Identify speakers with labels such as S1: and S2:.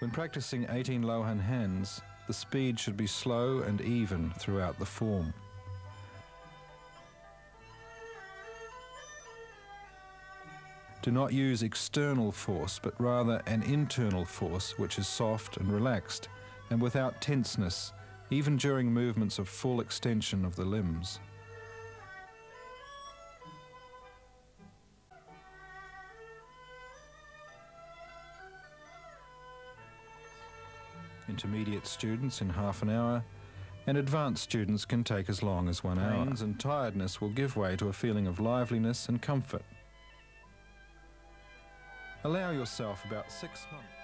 S1: When practicing 18 Lohan hands, the speed should be slow and even throughout the form. Do not use external force, but rather an internal force which is soft and relaxed and without tenseness, even during movements of full extension of the limbs. Intermediate students in half an hour, and advanced students can take as long as one hour. Pains and tiredness will give way to a feeling of liveliness and comfort. Allow yourself about six months.